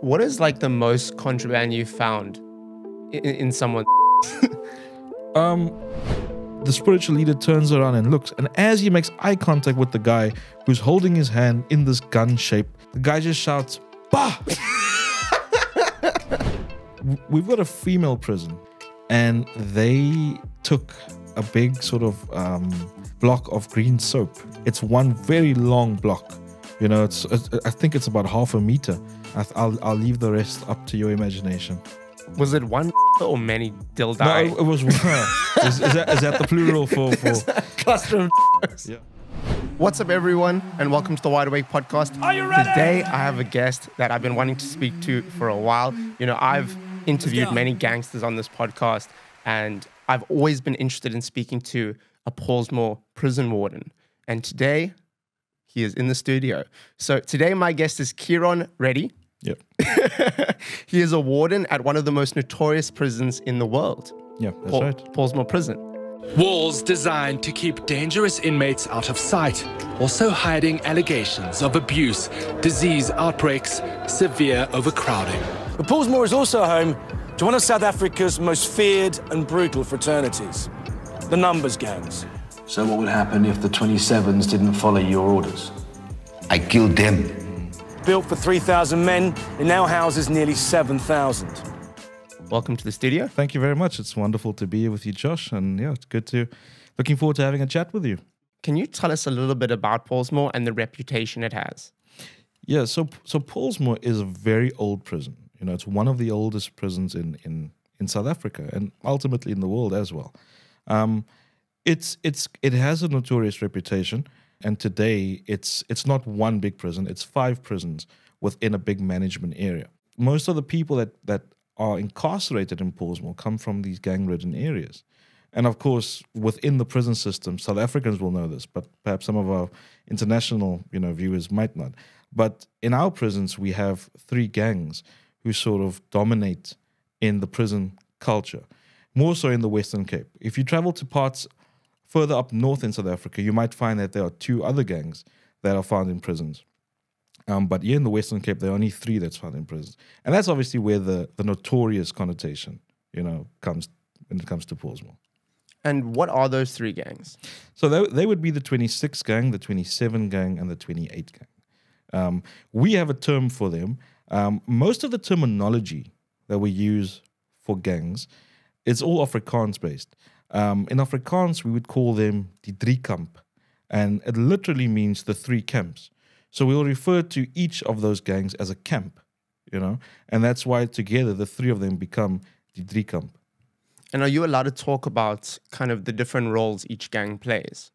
What is like the most contraband you found in, in someone? Um, the spiritual leader turns around and looks, and as he makes eye contact with the guy who's holding his hand in this gun shape, the guy just shouts, "Bah!" We've got a female prison, and they took a big sort of um, block of green soap. It's one very long block. You know, it's, it's I think it's about half a meter. I, I'll I'll leave the rest up to your imagination. Was it one or many No, it, it was. is, is, that, is that the plural for for? cluster of Yeah. What's up, everyone, and welcome to the Wide Awake podcast. Are you ready? Today, I have a guest that I've been wanting to speak to for a while. You know, I've interviewed many gangsters on this podcast, and I've always been interested in speaking to a Pollsmoor prison warden. And today, he is in the studio. So today, my guest is Kieron Reddy. Yep. he is a warden at one of the most notorious prisons in the world, Yeah, that's Paul- right. Pollsmoor Prison. Walls designed to keep dangerous inmates out of sight, also hiding allegations of abuse, disease outbreaks, severe overcrowding. But Pollsmoor is also home to one of South Africa's most feared and brutal fraternities, the numbers gangs. So what would happen if the 27s didn't follow your orders? I killed them. Built for 3,000 men, it now houses nearly 7,000. Welcome to the studio. Thank you very much. It's wonderful to be here with you, Josh, and yeah, it's good to. Looking forward to having a chat with you. Can you tell us a little bit about Pollsmoor and the reputation it has? Yeah, so so Pollsmoor is a very old prison. You know, it's one of the oldest prisons in in in South Africa and ultimately in the world as well. Um, it's it's it has a notorious reputation, and today it's it's not one big prison; it's five prisons within a big management area. Most of the people that that are incarcerated in Pollsmoor come from these gang-ridden areas. And of course, within the prison system, South Africans will know this, but perhaps some of our international, you know, viewers might not. But in our prisons, we have three gangs who sort of dominate in the prison culture, more so in the Western Cape. If you travel to parts further up north in South Africa, you might find that there are two other gangs that are found in prisons. Um, but here in the Western Cape, there are only three that's found in prisons, and that's obviously where the the notorious connotation, you know, comes when it comes to Pollsmoor. And what are those three gangs? So they, they would be the 26 gang, the 27 gang, and the 28 gang. Um, we have a term for them. Um, most of the terminology that we use for gangs, it's all Afrikaans based. Um, in Afrikaans, we would call them the drie kamp, and it literally means the three camps. So we'll refer to each of those gangs as a camp, you know, and that's why together the three of them become the drie kamp. And are you allowed to talk about kind of the different roles each gang plays?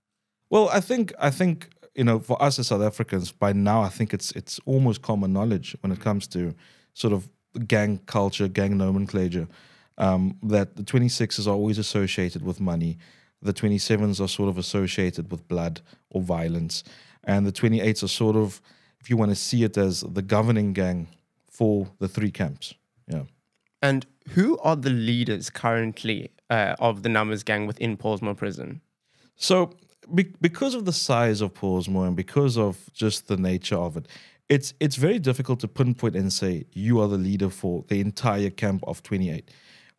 Well, I think I think you know for us as South Africans by now I think it's it's almost common knowledge when it comes to sort of gang culture, gang nomenclature, um, that the 26s are always associated with money, the 27s are sort of associated with blood or violence, and the 28s are sort of, if you want to see it as the governing gang for the three camps. Yeah. And who are the leaders currently uh, of the numbers gang within Pollsmoor Prison? So, be- because of the size of Pollsmoor and because of just the nature of it, it's it's very difficult to pinpoint and say you are the leader for the entire camp of 28.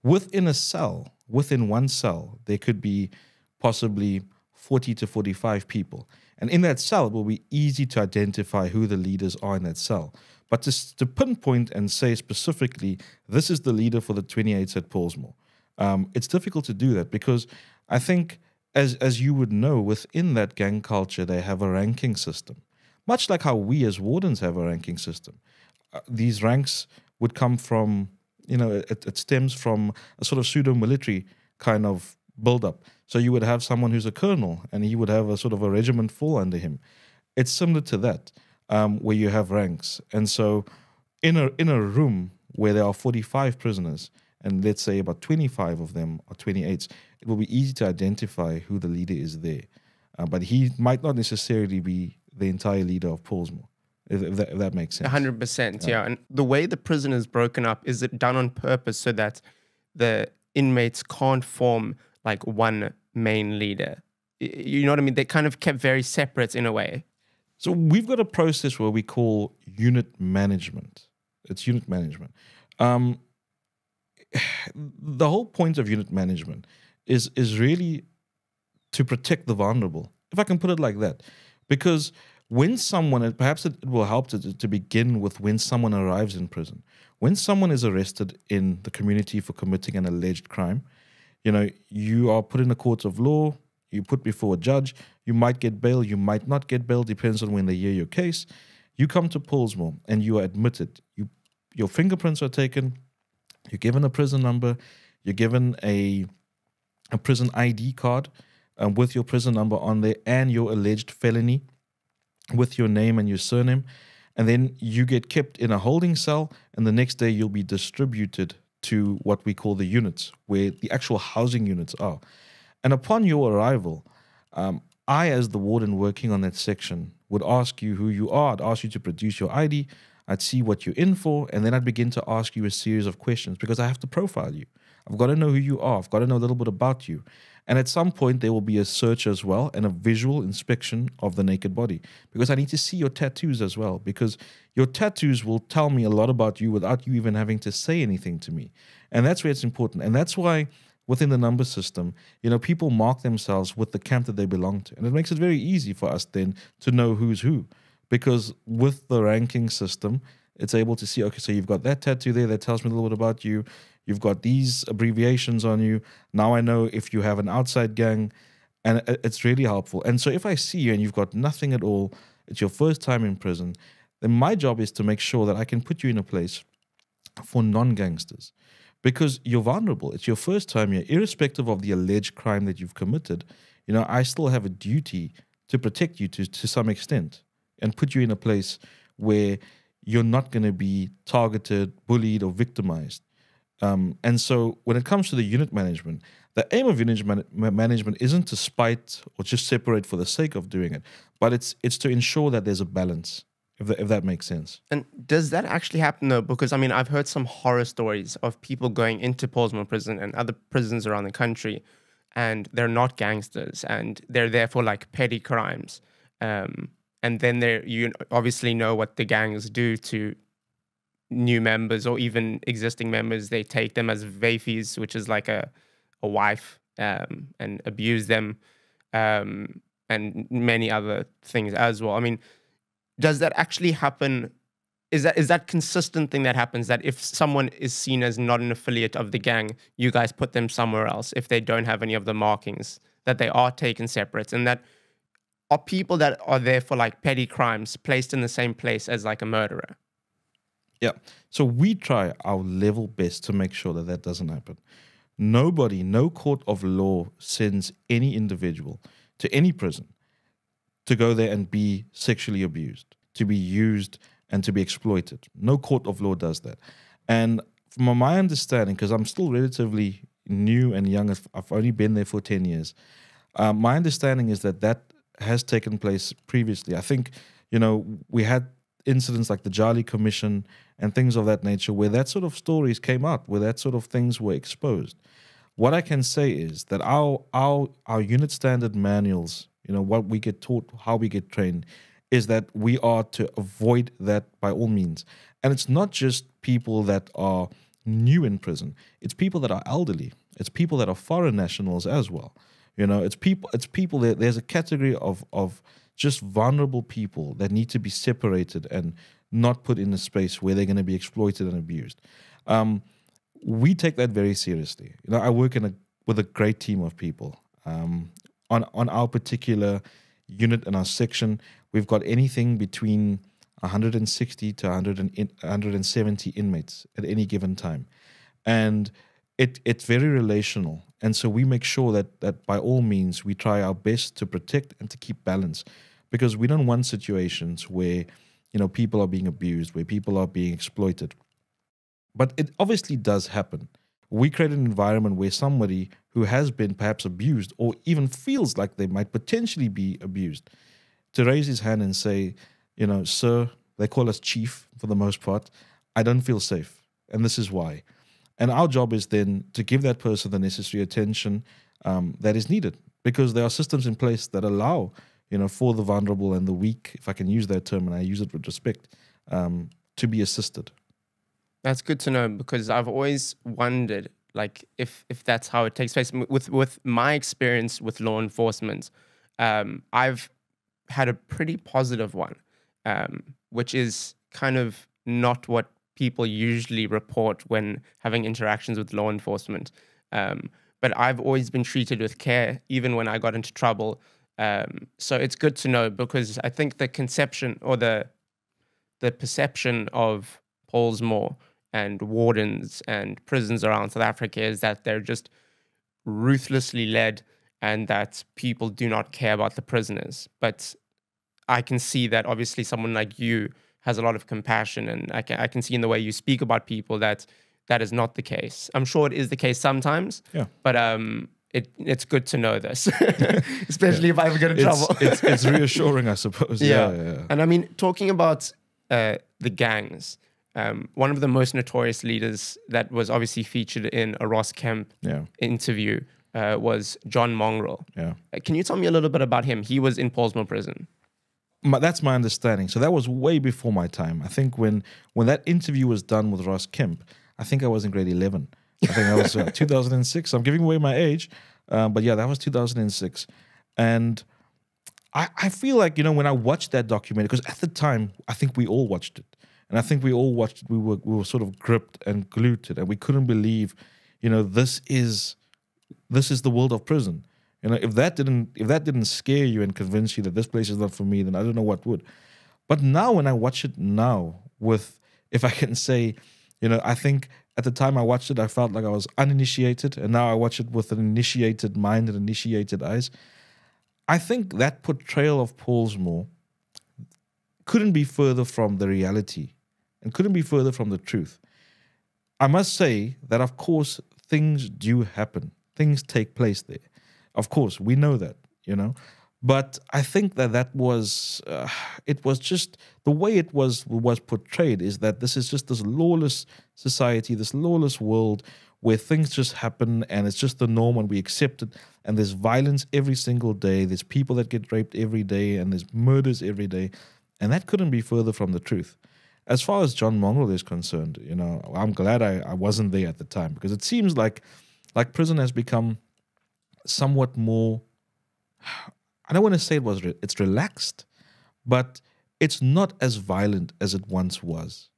Within a cell, within one cell, there could be possibly 40 to 45 people. And in that cell, it will be easy to identify who the leaders are in that cell. But to, to pinpoint and say specifically, this is the leader for the 28s at Pollsmoor, um, it's difficult to do that because I think, as, as you would know, within that gang culture, they have a ranking system, much like how we as wardens have a ranking system. Uh, these ranks would come from, you know, it, it stems from a sort of pseudo military kind of build up. So you would have someone who's a colonel and he would have a sort of a regiment fall under him. It's similar to that, um, where you have ranks. And so in a in a room where there are 45 prisoners, and let's say about 25 of them are 28s, it will be easy to identify who the leader is there. Uh, but he might not necessarily be the entire leader of Pollsmoor, if, if, that, if that makes sense. 100%, yeah. And the way the prison is broken up, is it done on purpose so that the inmates can't form like one main leader? You know what I mean? They kind of kept very separate in a way. So we've got a process where we call unit management. It's unit management. Um, the whole point of unit management is is really to protect the vulnerable, if I can put it like that, because when someone, perhaps it, will help to, to begin with when someone arrives in prison. When someone is arrested in the community for committing an alleged crime, you know, you are put in a court of law, you put before a judge, you might get bail, you might not get bail, depends on when they hear your case. You come to Pollsmoor and you are admitted. You your fingerprints are taken, you're given a prison number, you're given a a prison ID card um, with your prison number on there and your alleged felony with your name and your surname. And then you get kept in a holding cell, and the next day you'll be distributed to what we call the units, where the actual housing units are. And upon your arrival, um, I, as the warden working on that section, would ask you who you are. I'd ask you to produce your ID. I'd see what you're in for, and then I'd begin to ask you a series of questions because I have to profile you. I've got to know who you are. I've got to know a little bit about you. And at some point, there will be a search as well and a visual inspection of the naked body because I need to see your tattoos as well. Because your tattoos will tell me a lot about you without you even having to say anything to me. And that's where it's important. And that's why within the number system, you know, people mark themselves with the camp that they belong to. And it makes it very easy for us then to know who's who. Because with the ranking system, it's able to see, okay, so you've got that tattoo there that tells me a little bit about you. You've got these abbreviations on you. Now I know if you have an outside gang, and it's really helpful. And so if I see you and you've got nothing at all, it's your first time in prison, then my job is to make sure that I can put you in a place for non gangsters because you're vulnerable. It's your first time here, irrespective of the alleged crime that you've committed. You know, I still have a duty to protect you to, to some extent and put you in a place where you're not going to be targeted, bullied, or victimized. Um, and so when it comes to the unit management, the aim of unit man- management isn't to spite or just separate for the sake of doing it, but it's it's to ensure that there's a balance. If that, if that makes sense. And does that actually happen though? Because I mean, I've heard some horror stories of people going into Pollsmoor prison and other prisons around the country, and they're not gangsters and they're there for like petty crimes. Um, and then there, you obviously know what the gangs do to new members or even existing members, they take them as vafis, which is like a, a wife, um, and abuse them, um, and many other things as well. I mean, does that actually happen? Is that is that consistent thing that happens? That if someone is seen as not an affiliate of the gang, you guys put them somewhere else if they don't have any of the markings that they are taken separate, and that are people that are there for like petty crimes placed in the same place as like a murderer. Yeah. So we try our level best to make sure that that doesn't happen. Nobody, no court of law sends any individual to any prison to go there and be sexually abused, to be used and to be exploited. No court of law does that. And from my understanding, because I'm still relatively new and young, I've only been there for 10 years, uh, my understanding is that that has taken place previously. I think, you know, we had incidents like the Jali Commission and things of that nature, where that sort of stories came out, where that sort of things were exposed. What I can say is that our our our unit standard manuals, you know, what we get taught, how we get trained, is that we are to avoid that by all means. And it's not just people that are new in prison; it's people that are elderly. It's people that are foreign nationals as well. You know, it's people. It's people that there's a category of of just vulnerable people that need to be separated and not put in a space where they're going to be exploited and abused. Um, we take that very seriously. You know, I work in a with a great team of people. Um, on on our particular unit and our section, we've got anything between 160 to 100 and 170 inmates at any given time, and it it's very relational. And so we make sure that that by all means we try our best to protect and to keep balance, because we don't want situations where you know people are being abused, where people are being exploited. But it obviously does happen. We create an environment where somebody who has been perhaps abused or even feels like they might potentially be abused to raise his hand and say, you know, sir, they call us chief for the most part. I don't feel safe. And this is why. And our job is then to give that person the necessary attention um, that is needed because there are systems in place that allow, you know, for the vulnerable and the weak, if I can use that term and I use it with respect, um, to be assisted. That's good to know because I've always wondered, like, if if that's how it takes place. With with my experience with law enforcement, um, I've had a pretty positive one, um, which is kind of not what people usually report when having interactions with law enforcement. Um, but I've always been treated with care, even when I got into trouble. Um, so it's good to know because I think the conception or the the perception of Pollsmoor and wardens and prisons around South Africa is that they're just ruthlessly led and that people do not care about the prisoners. But I can see that obviously someone like you has a lot of compassion, and I can I can see in the way you speak about people that that is not the case. I'm sure it is the case sometimes. Yeah. But um, it it's good to know this, especially if I ever get in It's, trouble. it's it's reassuring, I suppose. Yeah, yeah. yeah. And I mean, talking about uh, the gangs, um, one of the most notorious leaders that was obviously featured in a Ross Kemp Yeah. interview uh, was John Mongrel. Yeah. Uh, Can you tell me a little bit about him? He was in Pollsmoor prison. my, that's my understanding. So that was way before my time. I think when when that interview was done with Ross Kemp, I think I was in grade eleven. I think that was uh, 2006. I'm giving away my age, um, but yeah, that was 2006. And I, I feel like you know when I watched that documentary because at the time I think we all watched it, and I think we all watched it. We were we were sort of gripped and glued to it, and we couldn't believe, you know, this is this is the world of prison. You know, if that didn't if that didn't scare you and convince you that this place is not for me, then I don't know what would. But now when I watch it now with if I can say, you know, I think at the time I watched it, I felt like I was uninitiated, and now I watch it with an initiated mind and initiated eyes. I think that portrayal of Pollsmoor couldn't be further from the reality and couldn't be further from the truth. I must say that, of course, things do happen, things take place there. Of course, we know that, you know. But I think that that was, uh, it was just the way it was was portrayed is that this is just this lawless society, this lawless world where things just happen and it's just the norm and we accept it. And there's violence every single day. There's people that get raped every day and there's murders every day. And that couldn't be further from the truth. As far as John Mongrel is concerned, you know, I'm glad I, I wasn't there at the time because it seems like like prison has become somewhat more I don't want to say it was re- it's relaxed, but it's not as violent as it once was,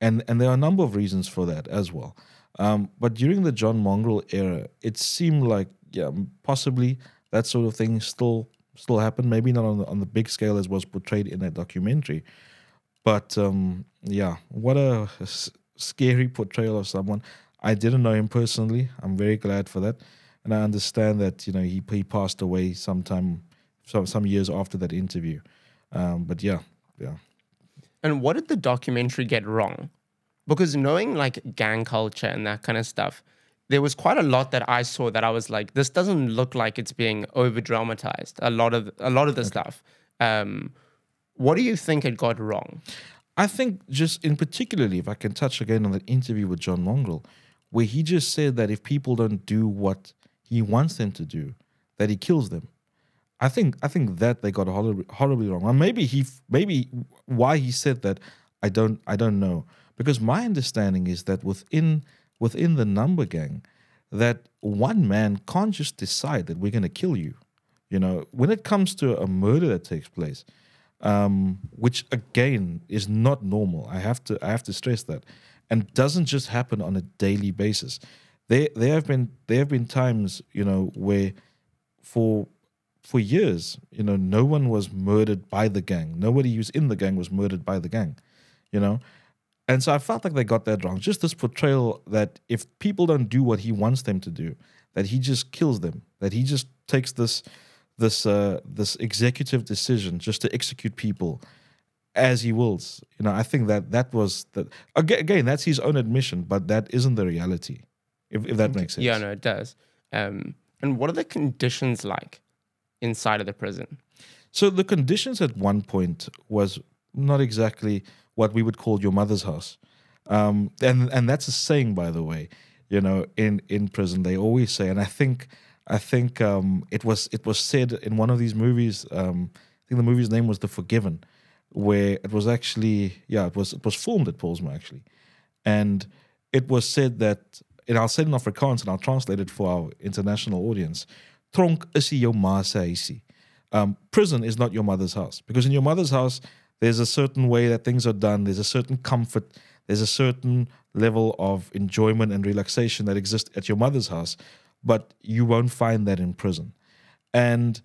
and and there are a number of reasons for that as well. Um, but during the John Mongrel era, it seemed like yeah, possibly that sort of thing still still happened. Maybe not on the, on the big scale as was portrayed in that documentary, but um, yeah, what a s- scary portrayal of someone. I didn't know him personally. I'm very glad for that, and I understand that you know he he passed away sometime some some years after that interview. Um, but yeah, yeah. And what did the documentary get wrong? Because knowing like gang culture and that kind of stuff, there was quite a lot that I saw that I was like, this doesn't look like it's being over dramatized. A lot of a lot of the stuff. Um, what do you think it got wrong? I think just in particularly, if I can touch again on that interview with John Mongrel, where he just said that if people don't do what he wants them to do, that he kills them. I think I think that they got horribly, horribly wrong. And maybe he maybe why he said that I don't I don't know because my understanding is that within within the number gang, that one man can't just decide that we're going to kill you. You know, when it comes to a murder that takes place, um, which again is not normal. I have to I have to stress that, and doesn't just happen on a daily basis. There there have been there have been times you know where for for years you know no one was murdered by the gang. Nobody who's in the gang was murdered by the gang. You know. And so I felt like they got that wrong. Just this portrayal that if people don't do what he wants them to do, that he just kills them. That he just takes this this uh, this executive decision just to execute people as he wills. You know, I think that that was the again, again that's his own admission, but that isn't the reality. If if that makes sense. Yeah, no, it does. Um, and what are the conditions like inside of the prison? So the conditions at one point was not exactly what we would call your mother's house, um, and and that's a saying, by the way. You know, in in prison they always say, and I think I think um, it was it was said in one of these movies. Um, I think the movie's name was The Forgiven, where it was actually yeah it was it was filmed at Pollsmoor actually, And it was said that, and I'll say it in Afrikaans and I'll translate it for our international audience. Tronk is se huisie. Um, prison is not your mother's house because in your mother's house there's a certain way that things are done. There's a certain comfort. There's a certain level of enjoyment and relaxation that exists at your mother's house, but you won't find that in prison. And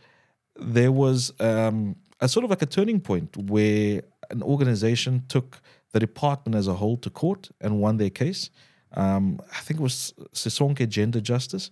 there was um, a sort of like a turning point where an organization took the department as a whole to court and won their case. Um, I think it was Sisonke Gender Justice.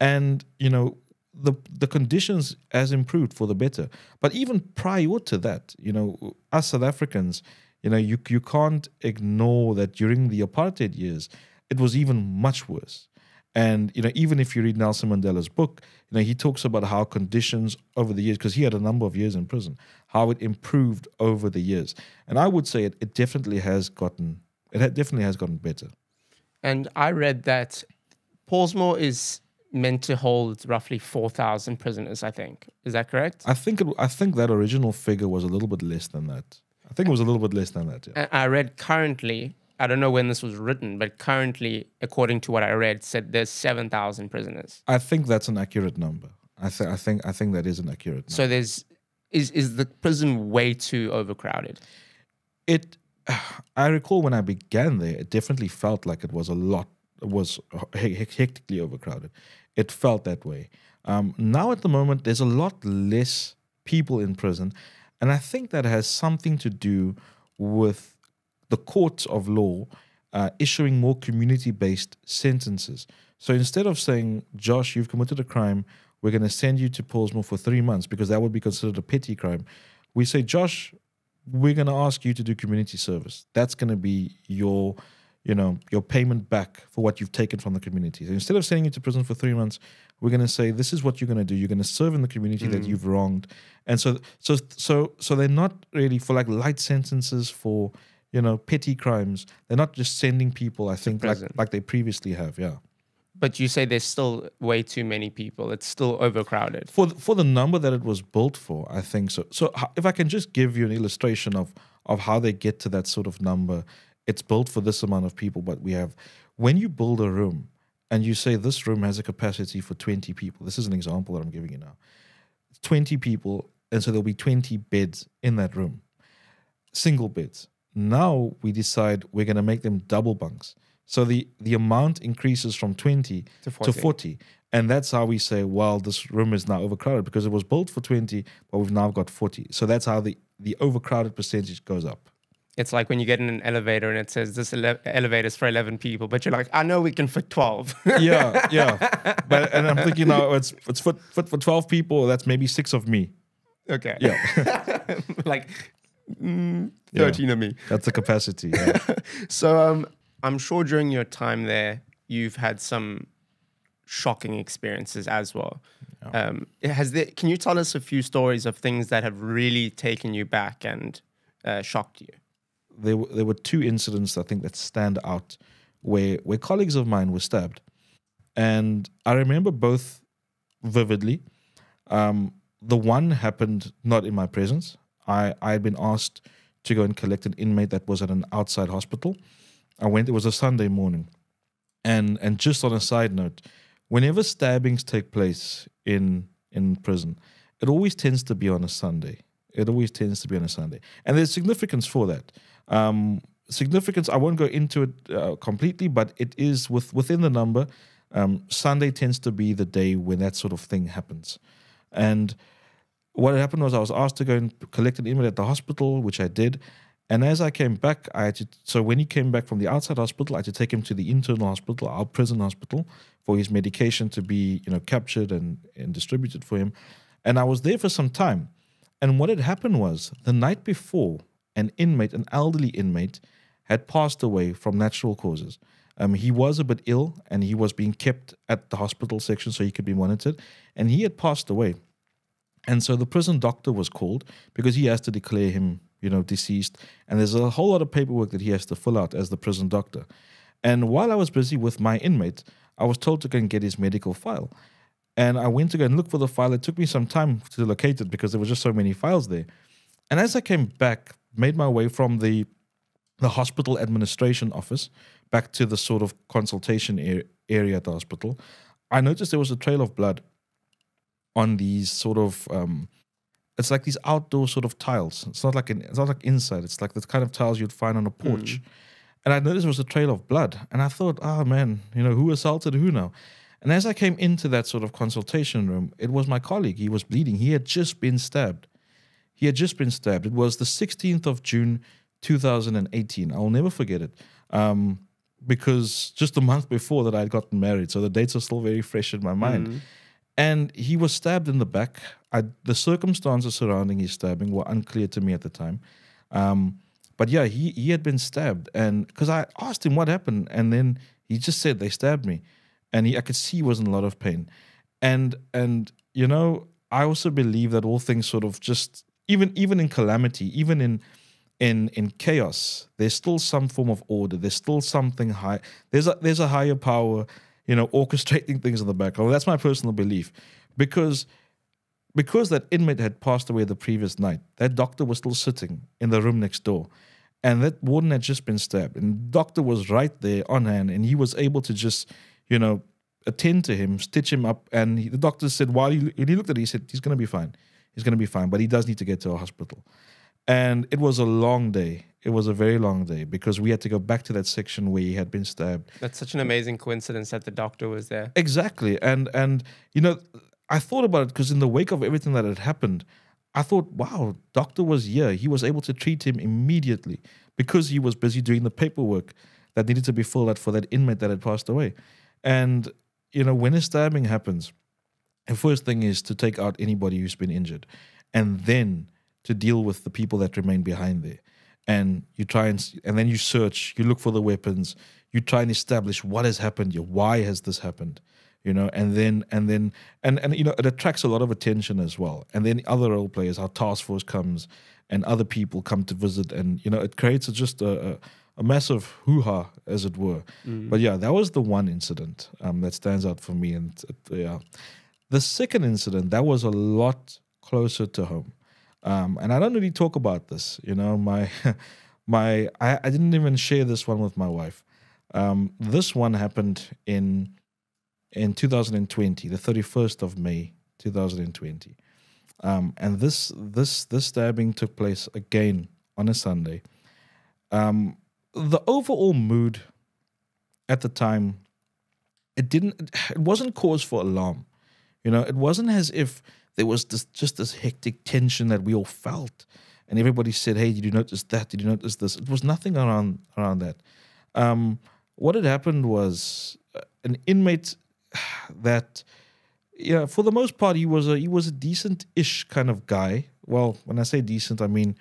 And, you know, the the conditions has improved for the better. But even prior to that, you know, us South Africans, you know, you you can't ignore that during the apartheid years, it was even much worse. And you know, even if you read Nelson Mandela's book, you know, he talks about how conditions over the years, because he had a number of years in prison, how it improved over the years. And I would say it, it definitely has gotten it definitely has gotten better. And I read that Pollsmoor is meant to hold roughly 4,000 prisoners, I think. Is that correct? I think it, I think that original figure was a little bit less than that. I think it was a little bit less than that. Yeah. I read currently, I don't know when this was written, but currently, according to what I read, said there's 7,000 prisoners. I think that's an accurate number. I think I think I think that is an accurate number. So there's is is the prison way too overcrowded? It I recall when I began there, it definitely felt like it was a lot It was hectically overcrowded. It felt that way. Um, now, at the moment, there's a lot less people in prison. And I think that has something to do with the courts of law uh, issuing more community based sentences. So instead of saying, Josh, you've committed a crime, we're going to send you to Pollsmoor for three months because that would be considered a petty crime, we say, Josh, we're going to ask you to do community service. That's going to be your you know, your payment back for what you've taken from the community. So instead of sending you to prison for three months, we're going to say this is what you're going to do. You're going to serve in the community mm. that you've wronged, and so so so so they're not really for like light sentences for you know petty crimes. They're not just sending people. I think like like they previously have. Yeah. But you say there's still way too many people. It's still overcrowded. For for the number that it was built for, I think so. So if I can just give you an illustration of of how they get to that sort of number, it's built for this amount of people, but we have when you build a room and you say this room has a capacity for 20 people. This is an example that I'm giving you now. 20 people, and so there'll be 20 beds in that room. Single beds. Now we decide we're going to make them double bunks. So the the amount increases from 20 to 40. to 40. And that's how we say, well, this room is now overcrowded because it was built for 20, but we've now got 40. So that's how the, the overcrowded percentage goes up. It's like when you get in an elevator and it says this ele- elevator is for 11 people, but you're like, I know we can fit 12. yeah, yeah. But and I'm thinking now it's it's fit, fit for 12 people. That's maybe six of me. Okay. Yeah. like mm, 13 yeah. of me. That's the capacity. Yeah. so um, I'm sure during your time there, you've had some shocking experiences as well. Yeah. Um, has there, can you tell us a few stories of things that have really taken you back and uh, shocked you? There were, there were two incidents I think that stand out where where colleagues of mine were stabbed, and I remember both vividly. Um, the one happened not in my presence. I I had been asked to go and collect an inmate that was at an outside hospital. I went. It was a Sunday morning, and and just on a side note, whenever stabbings take place in in prison, it always tends to be on a Sunday. It always tends to be on a Sunday, and there's significance for that. Um, significance, I won't go into it uh, completely, but it is with, within the number. Um, Sunday tends to be the day when that sort of thing happens. And what happened was I was asked to go and collect an inmate at the hospital, which I did. And as I came back, I had to, so when he came back from the outside hospital, I had to take him to the internal hospital, our prison hospital, for his medication to be, you know, captured and, and distributed for him. And I was there for some time. And what had happened was the night before, an inmate, an elderly inmate, had passed away from natural causes. Um, he was a bit ill and he was being kept at the hospital section so he could be monitored. And he had passed away. And so the prison doctor was called because he has to declare him, you know, deceased. And there's a whole lot of paperwork that he has to fill out as the prison doctor. And while I was busy with my inmate, I was told to go and get his medical file. And I went to go and look for the file. It took me some time to locate it because there were just so many files there. And as I came back made my way from the the hospital administration office back to the sort of consultation ar- area at the hospital, I noticed there was a trail of blood on these sort of um, it's like these outdoor sort of tiles. It's not like an, it's not like inside. It's like the kind of tiles you'd find on a porch. And I noticed there was a trail of blood, and I thought, oh man, you know who assaulted who now? And as I came into that sort of consultation room, it was my colleague. He was bleeding. He had just been stabbed. He had just been stabbed. It was the 16th of June, 2018. I'll never forget it. Um, because just a month before that, I had gotten married. So the dates are still very fresh in my mind. And he was stabbed in the back. I, the circumstances surrounding his stabbing were unclear to me at the time. Um, but yeah, he, he had been stabbed. And because I asked him what happened, and then he just said they stabbed me. And he, I could see he was in a lot of pain. And, and, you know, I also believe that all things sort of just, even, even in calamity, even in, in in chaos there's still some form of order. There's still something high there's a there's a higher power you know orchestrating things in the background. That's my personal belief. Because because that inmate had passed away the previous night that doctor was still sitting in the room next door. And that warden had just been stabbed. And doctor was right there on hand. And he was able to just you know attend to him stitch him up. And he, the doctor said while he, he looked at it he said he's going to be fine he's going to be fine but he does need to get to a hospital and it was a long day. It was a very long day because we had to go back to that section where he had been stabbed. That's such an amazing coincidence that the doctor was there. Exactly. And and you know, I thought about it because in the wake of everything that had happened, I thought, wow, doctor was here. He was able to treat him immediately because he was busy doing the paperwork that needed to be filled out for that inmate that had passed away. And you know, when a stabbing happens, the first thing is to take out anybody who's been injured, and then to deal with the people that remain behind there. And you try and and then you search, you look for the weapons, you try and establish what has happened here, why has this happened, you know, and then and then and and you know it attracts a lot of attention as well. And then other role players, our task force comes, and other people come to visit, and you know it creates a, just a, a a massive hoo ha, as it were. But yeah, that was the one incident um, that stands out for me. And uh, yeah, the second incident that was a lot closer to home, um, and I don't really talk about this. You know, my my I, I didn't even share this one with my wife. Um, this one happened in in 2020, the 31st of May, 2020. Um, and this this this stabbing took place again on a Sunday. Um, the overall mood at the time, it didn't it wasn't cause for alarm. You know, it wasn't as if there was this just this hectic tension that we all felt, and everybody said, "Hey, did you notice that? Did you notice this?" It was nothing around around that. Um, what had happened was uh, an inmate that, yeah, for the most part, he was a he was a decent-ish kind of guy. Well, when I say decent, I mean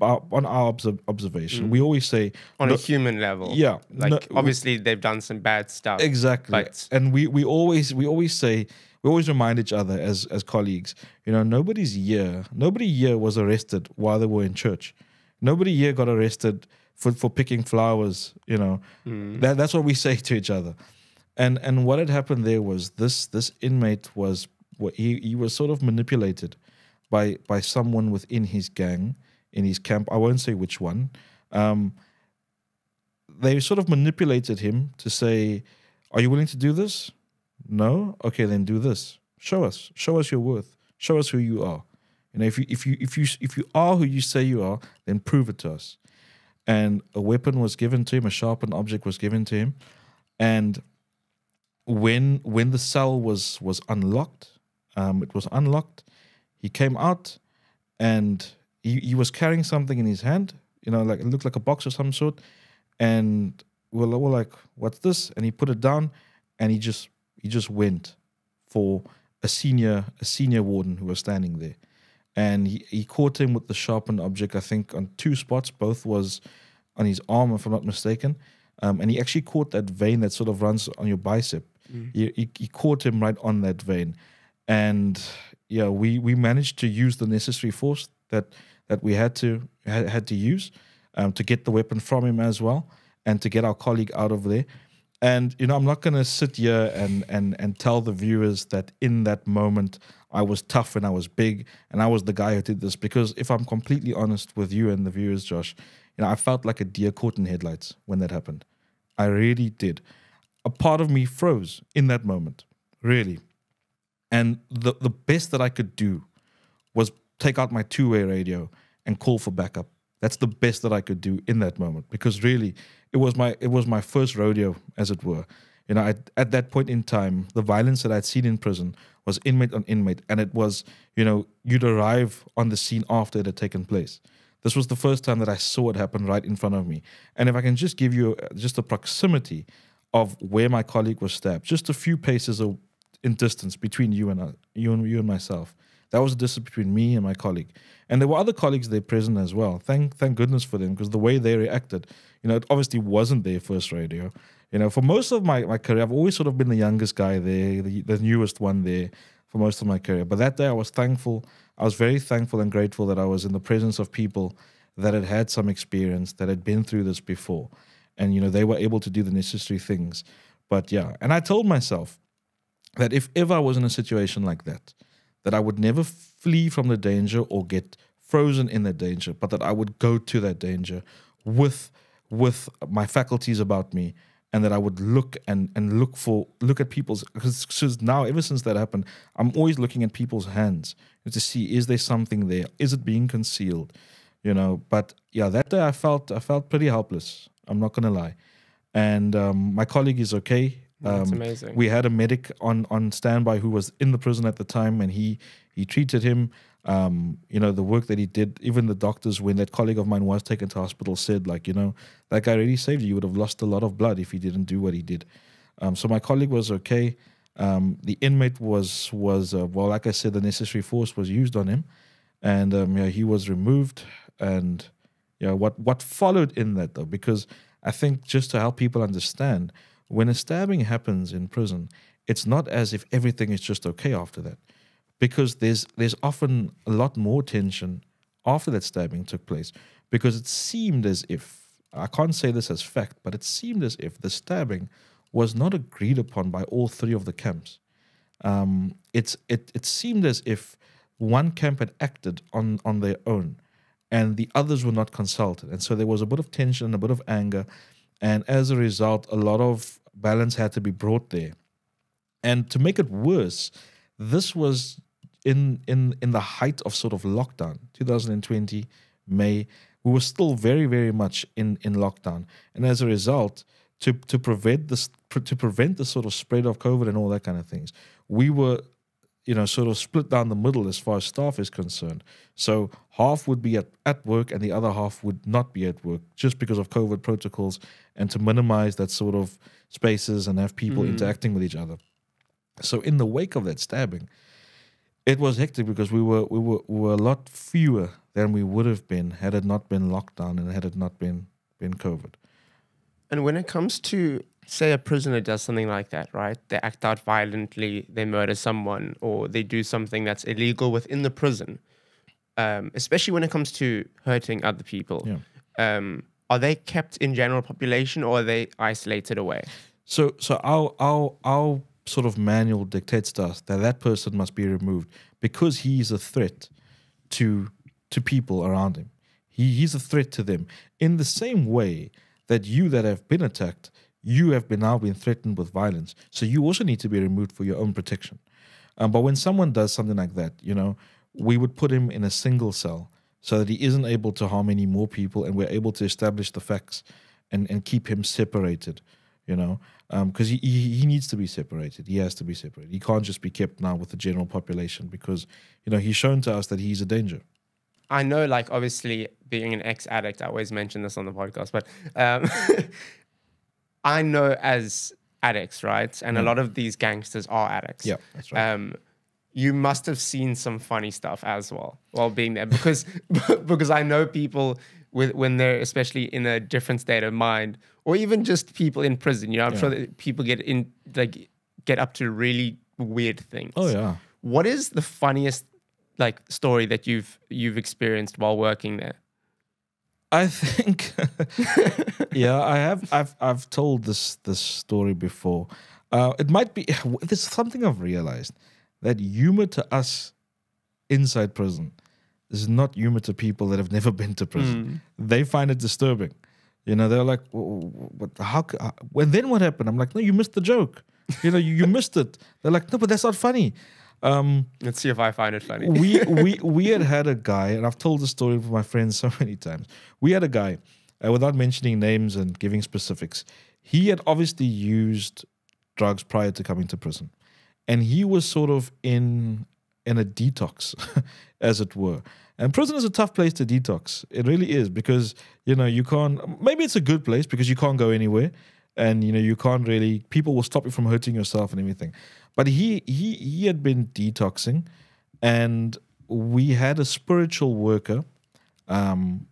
uh, on our obs- observation. We always say on no- a human level. Yeah, Like no- obviously they've done some bad stuff. Exactly. But and we we always we always say we always remind each other as as colleagues, you know, nobody's here, nobody here was arrested while they were in church. Nobody here got arrested for, for picking flowers, you know. That that's what we say to each other. And and what had happened there was this this inmate was what he, he was sort of manipulated by by someone within his gang in his camp. I won't say which one. Um, they sort of manipulated him to say, "Are you willing to do this? No. Okay, then do this. Show us. Show us your worth. Show us who you are. You know, if you if you if you if you are who you say you are, then prove it to us." And a weapon was given to him. A sharpened object was given to him, and when when the cell was was unlocked, um, it was unlocked. He came out, and he, he was carrying something in his hand. You know, like it looked like a box of some sort. And we're, we're like, "What's this?" And he put it down, and he just he just went for a senior a senior warden who was standing there, and he, he caught him with the sharpened object. I think on two spots, both was on his arm, if I'm not mistaken. Um, and he actually caught that vein that sort of runs on your bicep. He, he, he caught him right on that vein, and yeah, we we managed to use the necessary force that that we had to had, had to use um, to get the weapon from him as well, and to get our colleague out of there. And you know, I'm not going to sit here and and and tell the viewers that in that moment I was tough and I was big and I was the guy who did this because if I'm completely honest with you and the viewers, Josh, you know, I felt like a deer caught in headlights when that happened. I really did. A part of me froze in that moment, really. And the the best that I could do was take out my two way radio and call for backup. That's the best that I could do in that moment because really it was my it was my first rodeo, as it were. You know, I, at that point in time, the violence that I'd seen in prison was inmate on inmate, and it was you know you'd arrive on the scene after it had taken place. This was the first time that I saw it happen right in front of me. And if I can just give you uh, just the proximity of where my colleague was stabbed, just a few paces in distance between you and uh, you and you and myself. That was the distance between me and my colleague. And there were other colleagues there present as well. Thank thank goodness for them because the way they reacted, you know, it obviously wasn't their first radio. You know, for most of my, my career, I've always sort of been the youngest guy there, the, the newest one there for most of my career. But that day I was thankful. I was very thankful and grateful that I was in the presence of people that had had some experience, that had been through this before. And, you know, they were able to do the necessary things. But yeah, and I told myself that if ever I was in a situation like that, that I would never flee from the danger or get frozen in that danger, but that I would go to that danger with with my faculties about me and that I would look and and look for look at people's because now ever since that happened, I'm always looking at people's hands to see is there something there, is it being concealed, you know. But yeah, that day I felt I felt pretty helpless. I'm not gonna lie, and um, my colleague is okay. That's um, amazing. We had a medic on on standby who was in the prison at the time, and he he treated him. Um, you know the work that he did. Even the doctors, when that colleague of mine was taken to hospital, said like, you know, that guy really saved you. You would have lost a lot of blood if he didn't do what he did. Um, so my colleague was okay. Um, the inmate was was uh, well, like I said, the necessary force was used on him, and um, yeah, he was removed. And yeah, what what followed in that though, because I think just to help people understand, when a stabbing happens in prison, it's not as if everything is just okay after that, because there's there's often a lot more tension after that stabbing took place, because it seemed as if I can't say this as fact, but it seemed as if the stabbing was not agreed upon by all three of the camps. Um, it's it it seemed as if one camp had acted on on their own, and the others were not consulted, and so there was a bit of tension, and a bit of anger, and as a result, a lot of balance had to be brought there. And to make it worse, this was in in in the height of sort of lockdown, 2020 May. We were still very very much in in lockdown, and as a result, to to prevent this to prevent the sort of spread of COVID and all that kind of things, we were you know, sort of split down the middle as far as staff is concerned. So half would be at, at work and the other half would not be at work just because of COVID protocols and to minimize that sort of spaces and have people mm. interacting with each other. So in the wake of that stabbing, it was hectic because we were we were, we were a lot fewer than we would have been had it not been lockdown and had it not been been COVID. And when it comes to say a prisoner does something like that, right? They act out violently, they murder someone, or they do something that's illegal within the prison. Um, especially when it comes to hurting other people. Yeah. Um, are they kept in general population or are they isolated away? So, so our our our sort of manual dictates to us that that person must be removed because he is a threat to to people around him. He he's a threat to them in the same way that you that have been attacked you have been now been threatened with violence. So you also need to be removed for your own protection. Um, but when someone does something like that, you know, we would put him in a single cell so that he isn't able to harm any more people and we're able to establish the facts and, and keep him separated, you know, because um, he, he, he needs to be separated. He has to be separated. He can't just be kept now with the general population because, you know, he's shown to us that he's a danger. I know, like, obviously, being an ex addict, I always mention this on the podcast, but um, I know as addicts, right? And a lot of these gangsters are addicts. Yeah, that's right. Um, you must have seen some funny stuff as well while being there because because I know people with when they're especially in a different state of mind or even just people in prison. You know, I'm yeah. sure that people get in like get up to really weird things. Oh yeah. What is the funniest like story that you've you've experienced while working there? I think, yeah, I have. I've I've told this this story before. Uh, it might be. There's something I've realized that humor to us inside prison is not humor to people that have never been to prison. They find it disturbing. You know, they're like, "Wh- wh- "What? How? c- uh, then what happened?" I'm like, "No, you missed the joke. You know, you, you missed it." They're like, "No, but that's not funny." Um, Let's see if I find it funny. we we we had had a guy, and I've told the story with my friends so many times. We had a guy, uh, without mentioning names and giving specifics. He had obviously used drugs prior to coming to prison, and he was sort of in in a detox, as it were. And prison is a tough place to detox. It really is because you know you can't. Maybe it's a good place because you can't go anywhere, and you know you can't really. People will stop you from hurting yourself and everything. But he he he had been detoxing, and we had a spiritual worker um,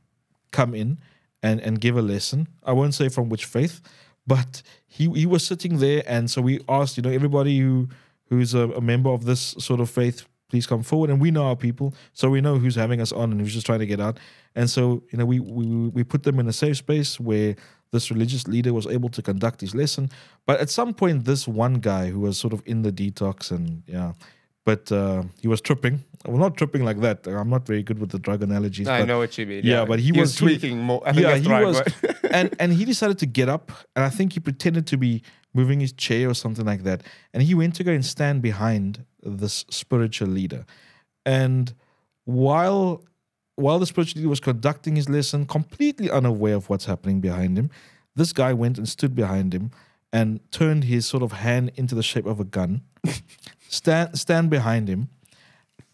come in and, and give a lesson. I won't say from which faith, but he, he was sitting there. And so we asked, you know, everybody who who's a, a member of this sort of faith, please come forward. And we know our people, so we know who's having us on and who's just trying to get out. And so, you know, we, we, we put them in a safe space where this religious leader was able to conduct his lesson. But at some point, this one guy who was sort of in the detox and, yeah, but uh, he was tripping. Well, not tripping like that. I'm not very good with the drug analogies. I but- know what you mean. yeah, but he, was, tweaking more. Yeah, he right was, and and he decided to get up, and I think he pretended to be moving his chair or something like that, and he went to go and stand behind this spiritual leader, and while while the spiritual leader was conducting his lesson, completely unaware of what's happening behind him, this guy went and stood behind him and turned his sort of hand into the shape of a gun, stand stand behind him,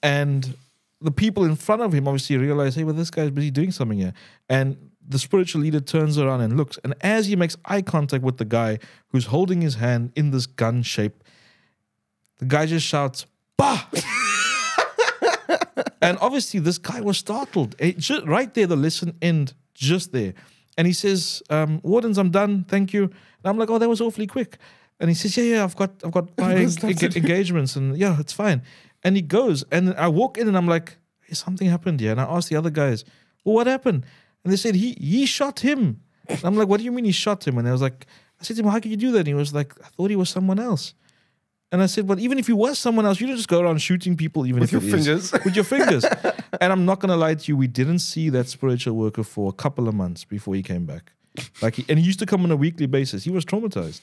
and the people in front of him obviously realize, hey, well, this guy's busy doing something here. And the spiritual leader turns around and looks. And as he makes eye contact with the guy who's holding his hand in this gun shape, the guy just shouts, Bah! and obviously, this guy was startled. Eh, ju- right there, the lesson end, just there. And he says, um, Wardens, I'm done. Thank you. And I'm like, oh, that was awfully quick. And he says, yeah, yeah, I've got, I've got my en- enga- engagements, and yeah, it's fine. And he goes, and I walk in, and I'm like, hey, something happened here. And I ask the other guys, well, what happened? And they said he he shot him. And I'm like, what do you mean he shot him? And I was like, I said to him, how could you do that? And he was like, I thought he was someone else. And I said, but even if you were someone else, you don't just go around shooting people, even With if your it is- fingers. with your fingers. and I'm not gonna lie to you, we didn't see that spiritual worker for a couple of months before he came back. Like, he, and he used to come on a weekly basis. He was traumatized.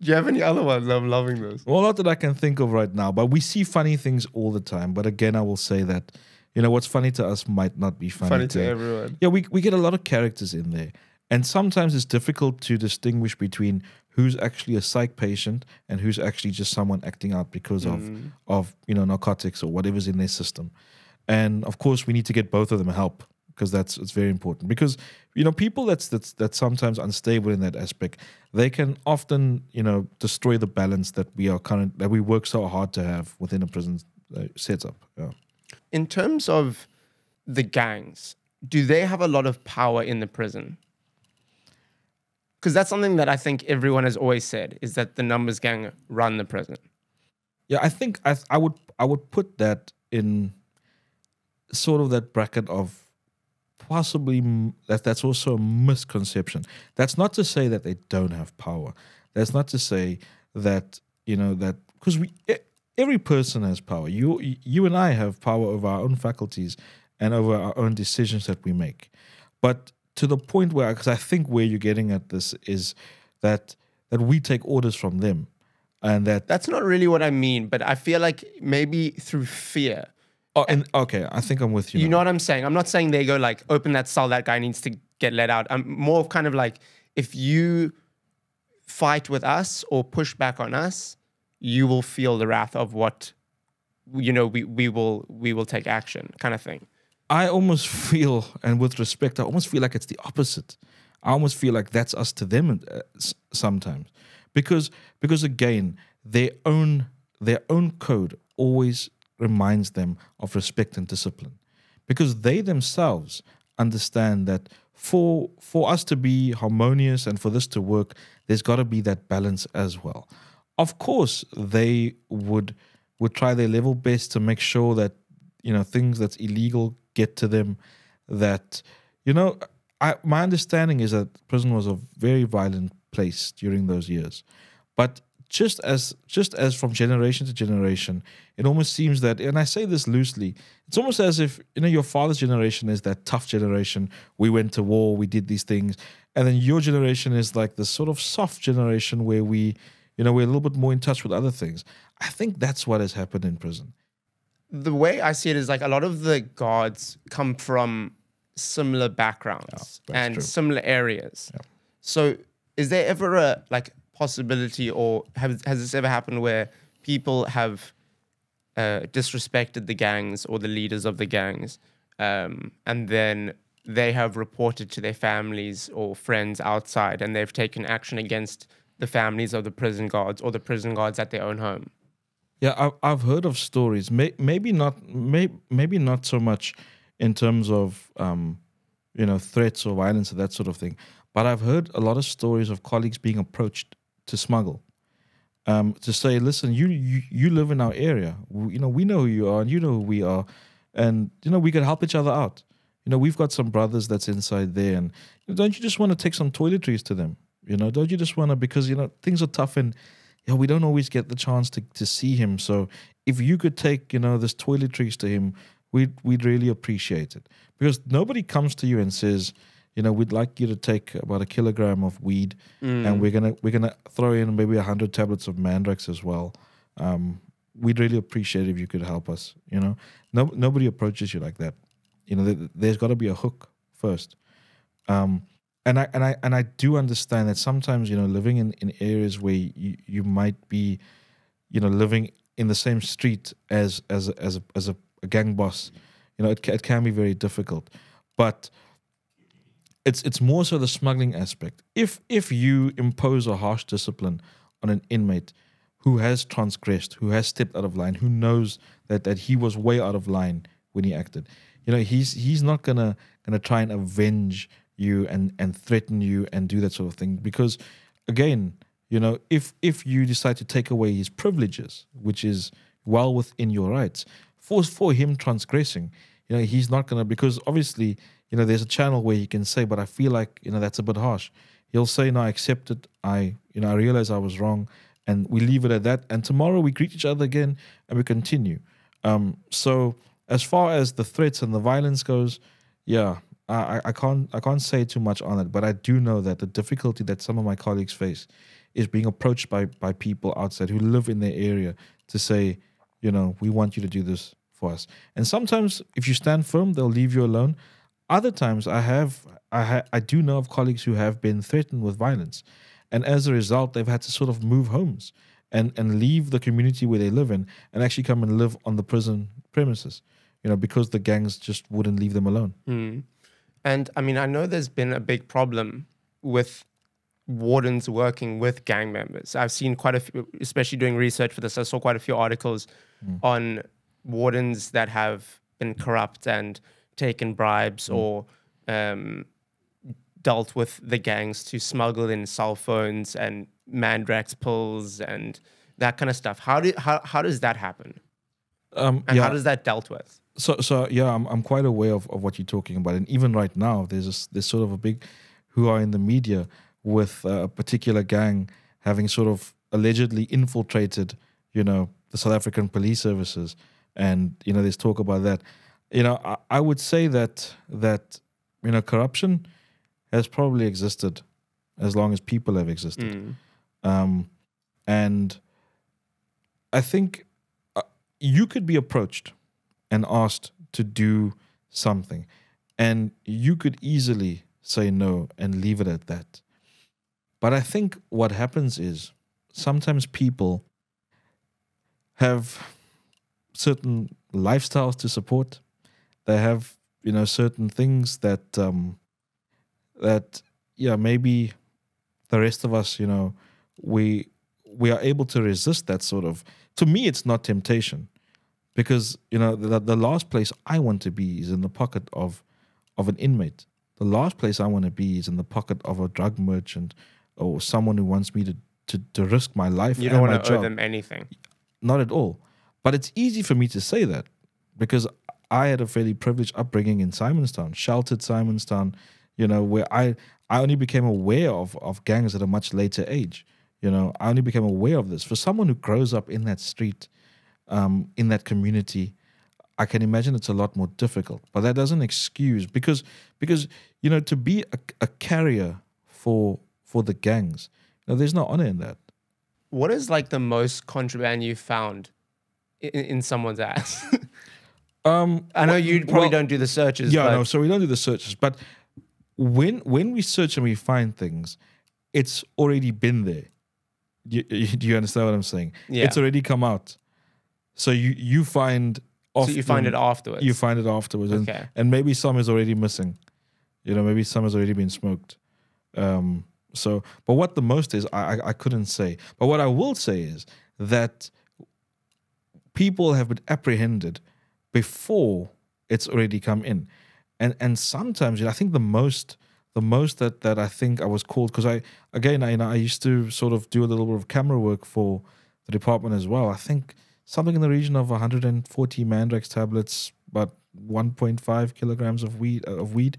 Do you have any other ones? I'm loving this. Well, not that I can think of right now, but we see funny things all the time. But again, I will say that, you know, what's funny to us might not be funny, Funny to everyone. Yeah, we, we get a lot of characters in there. And sometimes it's difficult to distinguish between who's actually a psych patient and who's actually just someone acting out because of, of you know, narcotics or whatever's in their system. And of course, we need to get both of them help because that's it's very important. Because you know, people that's that's that's sometimes unstable in that aspect, they can often you know destroy the balance that we are current that we work so hard to have within a prison uh, setup. Yeah. In terms of the gangs, do they have a lot of power in the prison? Because that's something that I think everyone has always said is that the numbers gang run the prison. Yeah, I think I I would I would put that in sort of that bracket of possibly that that's also a misconception. That's not to say that they don't have power. That's not to say that you know that because we every person has power. You you and I have power over our own faculties and over our own decisions that we make. But to the point where, because I think where you're getting at this is that that we take orders from them, and that That's not really what I mean, but I feel like maybe through fear. Oh, and okay, I think I'm with you. You now. know what I'm saying? I'm not saying they go like open that cell, that guy needs to get let out. I'm more of kind of like if you fight with us or push back on us, you will feel the wrath of what you know we, we will we will take action kind of thing. I almost feel, and with respect, I almost feel like it's the opposite. I almost feel like that's us to them uh, sometimes, because because again, their own their own code always reminds them of respect and discipline, because they themselves understand that for for us to be harmonious and for this to work, there's got to be that balance as well. Of course, they would would try their level best to make sure that you know things that's illegal get to them that you know I, my understanding is that prison was a very violent place during those years but just as just as from generation to generation, it almost seems that, and I say this loosely, it's almost as if you know your father's generation is that tough generation. We went to war, we did these things, and then your generation is like this sort of soft generation where we, you know, we're a little bit more in touch with other things. I think that's what has happened in prison. The way I see it is like a lot of the guards come from similar backgrounds Yeah, and true. similar areas. So, is there ever a like possibility, or have, has this ever happened where people have uh, disrespected the gangs or the leaders of the gangs, um, and then they have reported to their families or friends outside, and they've taken action against the families of the prison guards or the prison guards at their own home? Yeah, I've I've heard of stories. May, maybe not. May, maybe not so much in terms of um, you know threats or violence or that sort of thing. But I've heard a lot of stories of colleagues being approached to smuggle, um, to say, "Listen, you, you you live in our area. We, you know we know who you are, and you know who we are, and you know we could help each other out. You know we've got some brothers that's inside there, and don't you just want to take some toiletries to them? You know, don't you just want to because you know things are tough and yeah, we don't always get the chance to, to see him. So if you could take, you know, this toiletries to him, we'd we'd really appreciate it. Because nobody comes to you and says, you know, we'd like you to take about a kilogram of weed and we're gonna we're gonna throw in maybe a hundred tablets of Mandrax as well. Um, we'd really appreciate if you could help us. You know, no nobody approaches you like that. You know, th- there's got to be a hook first. Um, and I and I and I do understand that sometimes you know living in, in areas where you, you might be, you know, living in the same street as as a, as a, as a, a gang boss, you know, it it can be very difficult, but it's it's more so the smuggling aspect. If if you impose a harsh discipline on an inmate who has transgressed, who has stepped out of line, who knows that that he was way out of line when he acted, you know, he's he's not gonna gonna try and avenge you and and threaten you and do that sort of thing. Because again you know if if you decide to take away his privileges which is well within your rights for for him transgressing you know he's not gonna because obviously you know there's a channel where he can say but i feel like you know that's a bit harsh. He'll say no i accept it. I you know i realize i was wrong. And we leave it at that. And tomorrow we greet each other again and we continue. Um so as far as the threats and the violence goes yeah I, I can't I can't say too much on it, but I do know that the difficulty that some of my colleagues face is being approached by by people outside who live in their area to say, you know, we want you to do this for us. And sometimes, if you stand firm, they'll leave you alone. Other times, I have I ha- I do know of colleagues who have been threatened with violence, and as a result, they've had to sort of move homes and and leave the community where they live in and actually come and live on the prison premises. You know, because the gangs just wouldn't leave them alone. Mm. And I mean, I know there's been a big problem with wardens working with gang members. I've seen quite a few, especially doing research for this, I saw quite a few articles on wardens that have been corrupt and taken bribes or um, dealt with the gangs to smuggle in cell phones and mandrax pills and that kind of stuff. How, do, how, how does that happen? Um, And yeah. how does that dealt with? So so yeah i'm, I'm quite aware of, of what you're talking about. And even right now there's a, s- there's sort of a big who are in the media with a particular gang having sort of allegedly infiltrated you know the south african police services. And you know there's talk about that. You know i, I would say that that you know corruption has probably existed as long as people have existed. Um, and I think uh, you could be approached and asked to do something, and you could easily say no and leave it at that. But I think what happens is sometimes people have certain lifestyles to support. They have, you know, certain things that um, that yeah maybe the rest of us, you know, we we are able to resist that sort of. To me, it's not temptation, because you know the, the last place I want to be is in the pocket of of an inmate. The last place I want to be is in the pocket of a drug merchant or someone who wants me to to, to risk my life. You don't want to owe them anything. not at all. But it's easy for me to say that because I had a fairly privileged upbringing in Simonstown, sheltered Simonstown, you know, where I I only became aware of of gangs at a much later age. You know, I only became aware of this for someone who grows up in that street, um, in that community. I can imagine it's a lot more difficult, but that doesn't excuse because because you know to be a, a carrier for for the gangs, you know, there's no honor in that. What is like the most contraband you found in, in someone's ass? Um, I know you probably well, don't do the searches. Yeah, no. So we don't do the searches, but when when we search and we find things, it's already been there. You, you, do you understand what I'm saying? Yeah. It's already come out. So you you find so you find it afterwards. You find it afterwards, and, and maybe some is already missing. You know, maybe some has already been smoked. Um, so, but what the most is, I, I I couldn't say. But what I will say is that people have been apprehended before it's already come in, and and sometimes you know, I think the most the most that that I think I was called because I again I you know I used to sort of do a little bit of camera work for the department as well. I think something in the region of 140 Mandrax tablets, but 1.5 kilograms of weed uh, of weed,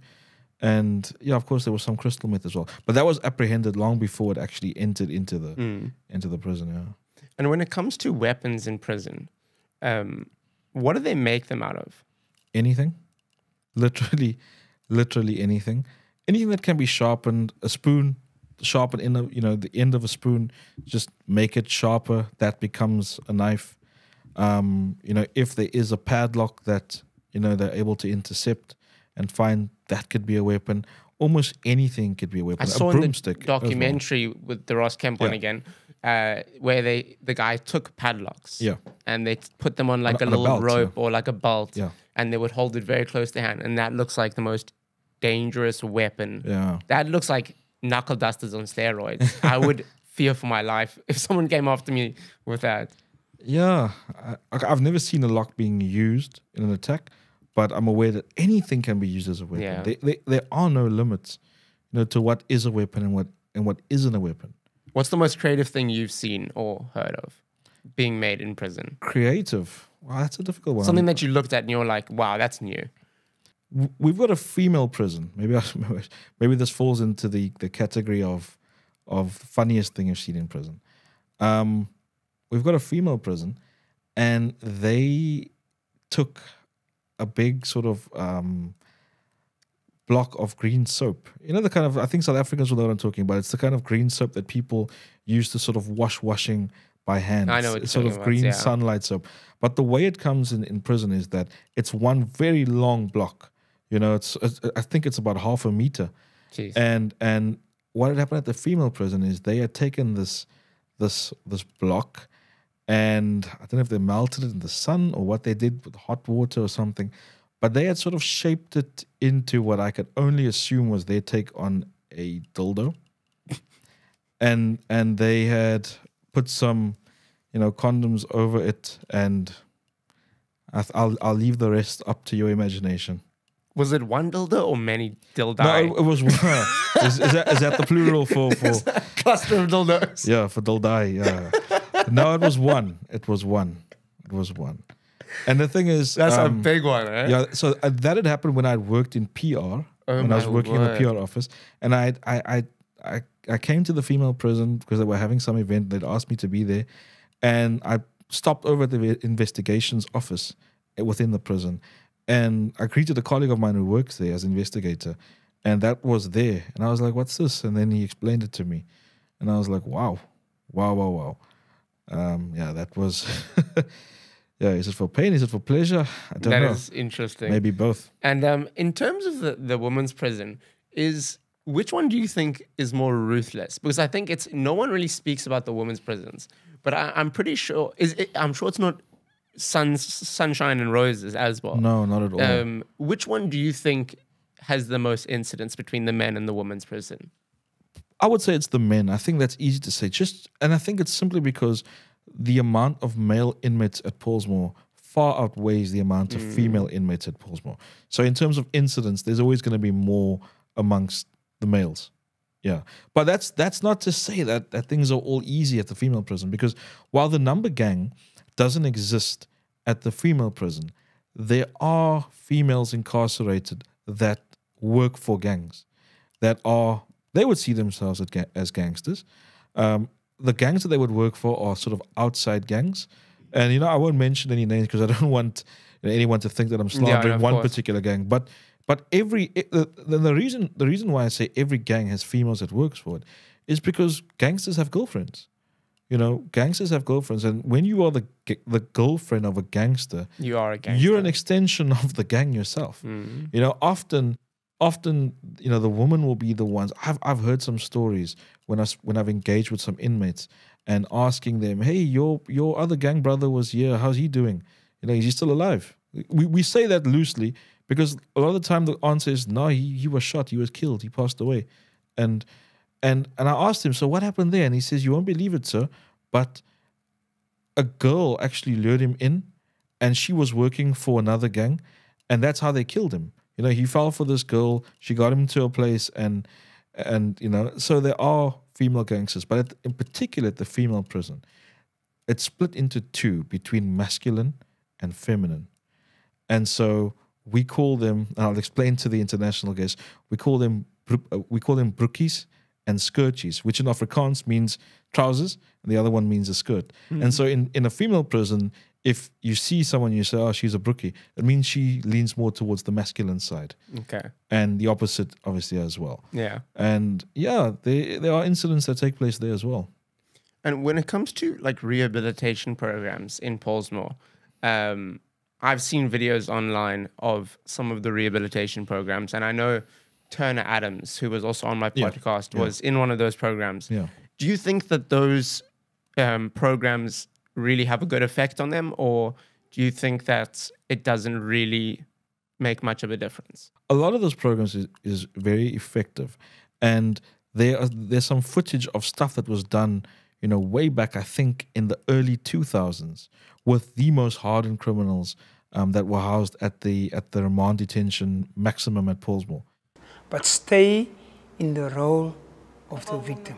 and yeah, of course there was some crystal meth as well. But that was apprehended long before it actually entered into the Mm. into the prison. Yeah. And when it comes to weapons in prison, um, what do they make them out of? anything literally literally anything anything that can be sharpened a spoon sharpen in a you know the end of a spoon just make it sharper that becomes a knife um you know if there is a padlock that you know they're able to intercept and find that could be a weapon almost anything could be a weapon I saw in the as well. documentary with the Ross Kemp one Yeah. again, uh, where they the guy took padlocks, Yeah. and they put them on like On a a- on a little belt, rope or like a belt, Yeah. and they would hold it very close to hand, and that looks like the most dangerous weapon. yeah That looks like knuckle dusters on steroids. I would fear for my life if someone came after me with that. Yeah, I, I've never seen a lock being used in an attack, but I'm aware that anything can be used as a weapon. Yeah. There, there, there are no limits, you know, to what is a weapon and what and what isn't a weapon. What's the most creative thing you've seen or heard of being made in prison? Creative. Wow, that's a difficult one. Something that you looked at and you're like, wow, that's new. We've got a female prison. Maybe I, maybe this falls into the the category of of funniest thing I've seen in prison. Um, we've got a female prison, and they took a big sort of um, block of green soap. You know the kind of I think South Africans will know what I'm talking about. It's the kind of green soap that people use to sort of wash washing by hand. I know It's sort of about, green yeah. sunlight soap. But the way it comes in, in prison is that it's one very long block. You know, it's, it's I think it's about half a meter. Jeez. And and what had happened at the female prison is they had taken this this this block and I don't know if they melted it in the sun or what they did with hot water or something, but they had sort of shaped it into what I could only assume was their take on a dildo. and and they had put some, you know, condoms over it, and I th- I'll I'll leave the rest up to your imagination. Was it one dildo or many dildi? No, it, it was one. is, is that is that the plural for for cluster of dildos. yeah for dildai? Yeah. No, it was one. It was one. It was one. And the thing is, That's a um, big one, eh? Yeah, so uh, that had happened when I worked in PR. Oh when I was working in the PR office, and I, I, I, I, I came to the female prison because they were having some event. They'd asked me to be there, and I stopped over at the investigations office uh, within the prison, and I greeted a colleague of mine who works there as investigator, and that was there, and I was like, "What's this?" And then he explained it to me, and I was like, "Wow, wow, wow, wow." Um, yeah, that was. yeah, is it for pain? Is it for pleasure? I don't That know. is interesting. Maybe both. And um, in terms of the, the women's prison, is which one do you think is more ruthless? Because I think it's no one really speaks about the women's prisons, but I, I'm pretty sure is it, I'm sure it's not sun, sunshine and roses as well. No, not at all. Um, which one do you think has the most incidents between the men and the women's prison? I would say it's the men. I think that's easy to say. Just and I think it's simply because the amount of male inmates at Pollsmoor far outweighs the amount of mm. female inmates at Pollsmoor. So in terms of incidents, there's always going to be more amongst the males. Yeah. But that's that's not to say that that things are all easy at the female prison because while the number gang doesn't exist at the female prison, there are females incarcerated that work for gangs that are they would see themselves as, ga- as gangsters. Um, the gangs that they would work for are sort of outside gangs, and you know I won't mention any names because I don't want anyone to think that I'm slandering of one course. particular gang. But but every the, the the reason the reason why I say every gang has females that works for it is because gangsters have girlfriends. You know, gangsters have girlfriends, and when you are the the girlfriend of a gangster, You are a gangster. you're an extension of the gang yourself. You know, often, often, you know, the woman will be the ones. I've I've heard some stories when I when I've engaged with some inmates and asking them, "Hey, your your other gang brother was here. How's he doing? You know, is he still alive?" We we say that loosely because a lot of the time the answer is, "No, he he was shot. He was killed. He passed away," and and and I asked him, "So what happened there?" And he says, "You won't believe it, sir, but." A girl actually lured him in and she was working for another gang, and that's how they killed him. You know, he fell for this girl. She got him to a place, and and you know, so there are female gangsters, but at, in particular, at the female prison, it's split into two between masculine and feminine, and so we call them. And I'll explain to the international guests. We call them uh, we call them broekies and skirtjies, which in Afrikaans means trousers, and the other one means a skirt. And so in, in a female prison, if you see someone you say, oh, she's a broekie, it means she leans more towards the masculine side. Okay. And the opposite, obviously, as well. Yeah. And yeah, there, there are incidents that take place there as well. And when it comes to like rehabilitation programs in Pollsmoor, um, I've seen videos online of some of the rehabilitation programs, and I know Turner Adams, who was also on my podcast, yeah. was in one of those programs. Yeah. Do you think that those um, programs really have a good effect on them, or do you think that it doesn't really make much of a difference? a lot of those programs is, is very effective and there are there's some footage of stuff that was done you know way back i think in the early 2000s with the most hardened criminals um, that were housed at the at the remand detention maximum at Pollsmoor but stay in the role of the victim.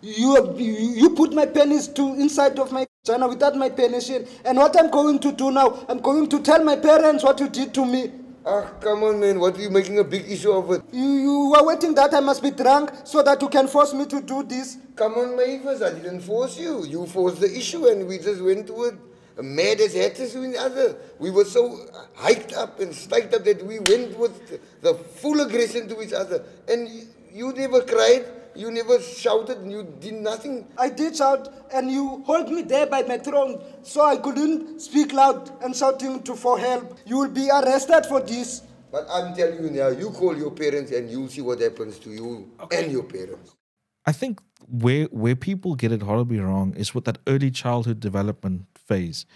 You, you you put my penis to inside of my vagina without my permission. And what I'm going to do now, I'm going to tell my parents what you did to me. Ah, come on, man. What are you making a big issue of it? You, you were waiting that I must be drunk so that you can force me to do this. Come on, Mavis. I didn't force you. You forced the issue and we just went to it. Mad as hatters with each other. We were so hyped up and spiked up that we went with the full aggression to each other. And you never cried. You never shouted. You did nothing. I did shout, and you hold me there by my throat, so I couldn't speak loud and shouting to for help. You will be arrested for this. But I'm telling you now, you call your parents and you'll see what happens to you and your parents. I think where where people get it horribly wrong is with that early childhood development phase,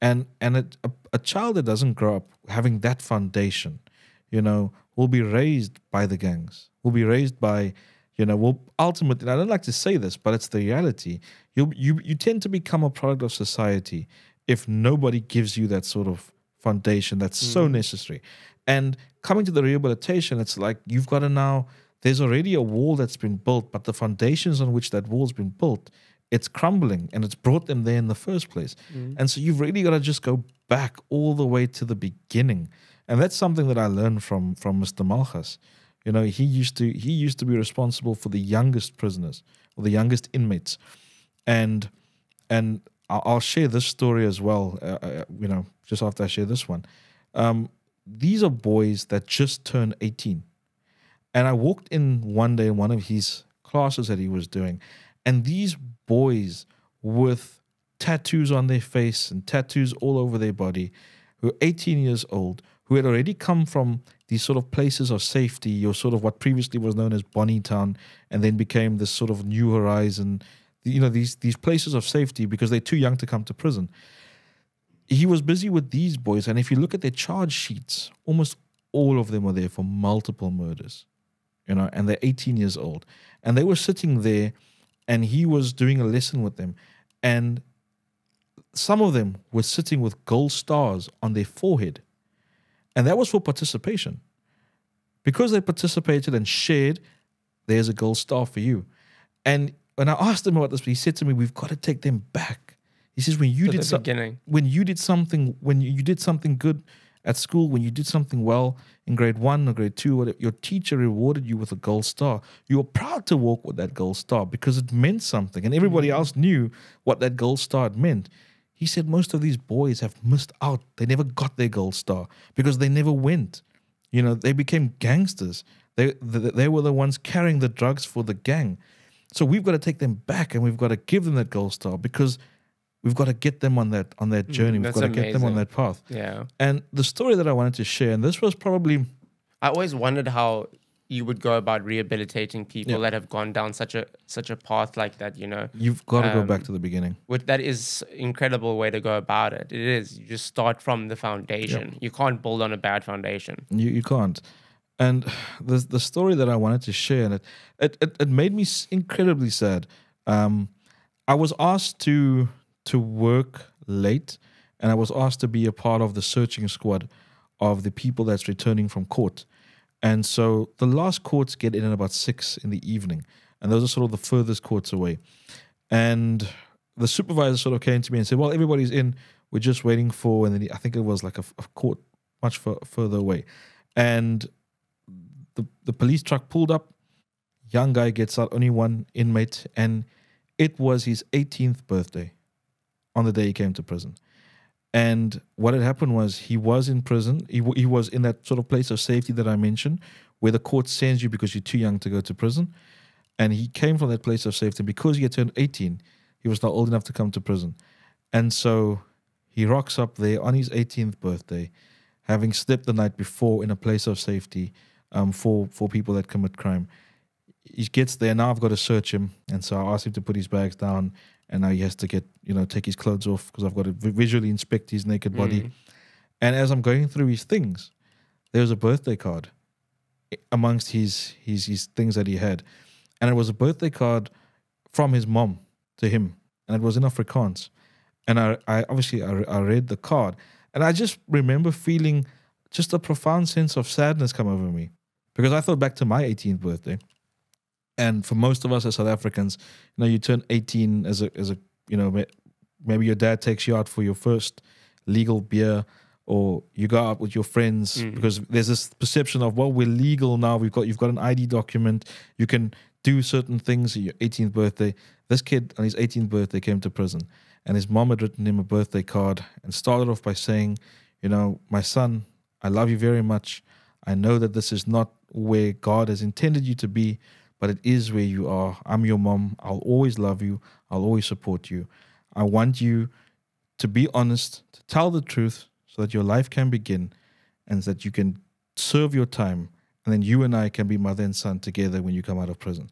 and and it, a, a child that doesn't grow up having that foundation, you know, will be raised by the gangs, will be raised by, you know, will ultimately. I don't like to say this, but it's the reality. You you you tend to become a product of society if nobody gives you that sort of foundation that's so mm. necessary. And coming to the rehabilitation, it's like you've got to now there's already a wall that's been built, but the foundations on which that wall's been built, it's crumbling and it's brought them there in the first place. And so you've really got to just go back all the way to the beginning. And that's something that I learned from from Mr. Malchus. You know, he used to he used to be responsible for the youngest prisoners or the youngest inmates. And and I'll, share this story as well. Uh, uh, you know, just after I share this one, um, these are boys that just turned eighteen, and I walked in one day in one of his classes that he was doing, and these boys with tattoos on their face and tattoos all over their body, who are eighteen years old, who had already come from these sort of places of safety, or sort of what previously was known as Bonnytown, and then became this sort of New Horizon you know these these places of safety because they're too young to come to prison. He was busy with these boys, and if you look at their charge sheets, almost all of them were there for multiple murders, you know, and they're 18 years old, and they were sitting there, and he was doing a lesson with them, and some of them were sitting with gold stars on their forehead, and that was for participation, because they participated and shared. There's a gold star for you, and when I asked him about this, he said to me, "We've got to take them back." He says, "When you To did the some- beginning. when you did something, when you did something good, at school when you did something well in grade one or grade two, whatever, your teacher rewarded you with a gold star. You were proud to walk with that gold star because it meant something, and everybody mm-hmm. else knew what that gold star meant. He said most of these boys have missed out. They never got their gold star because they never went. You know, they became gangsters. They, they, they were the ones carrying the drugs for the gang. So we've got to take them back and we've got to give them that gold star because we've got to get them on that on that journey. we've got to get them on that path. Yeah. And the story that I wanted to share, and this was probably I always wondered how you would go about rehabilitating people Yeah. that have gone down such a such a path like that. You know, you've got to go back Um, to the beginning. Which that is incredible way to go about it. It is. You just start from the foundation. You can't build on a bad foundation. You you can't. And the the story that I wanted to share, and it it it, it made me incredibly sad. Um, I was asked to to work late, and I was asked to be a part of the searching squad of the people that's returning from court. And so the last courts get in at about six in the evening, and those are sort of the furthest courts away. And the supervisor sort of came to me and said, "Well, everybody's in. We're just waiting for." And then he, I think it was like a, a court much fur further away, and the the police truck pulled up. Young guy gets out, only one inmate, and it was his 18th birthday on the day he came to prison. And what had happened was he was in prison. He, he was in that sort of place of safety that I mentioned, where the court sends you because you're too young to go to prison. And he came from that place of safety because he had turned 18. He was now old enough to come to prison. And so he rocks up there on his 18th birthday, having slept the night before in a place of safety um, for, for people that commit crime. He gets there, now I've got to search him. And so I asked him to put his bags down. And now he has to get, you know, take his clothes off because I've got to visually inspect his naked body. Mm. And as I'm going through his things, there was a birthday card amongst his his his things that he had, and it was a birthday card from his mom to him, and it was in Afrikaans. And I, I obviously I, I read the card, and I just remember feeling just a profound sense of sadness come over me, because I thought back to my 18th birthday, and for most of us as South Africans, you know, you turn 18 as a as a you know maybe your dad takes you out for your first legal beer or you go out with your friends Mm. because there's this perception of well we're legal now. We've got you've got an ID document. You can do certain things at your 18th birthday. This kid on his 18th birthday came to prison and his mom had written him a birthday card and started off by saying you know my son I love you very much. I know that this is not where God has intended you to be but it is where you are I'm your mom I'll always love you I'll always support you I want you to be honest, to tell the truth so that your life can begin and that you can serve your time and then you and I can be mother and son together when you come out of prison.